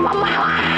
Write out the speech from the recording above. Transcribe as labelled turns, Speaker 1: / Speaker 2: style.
Speaker 1: lá, lá, lá.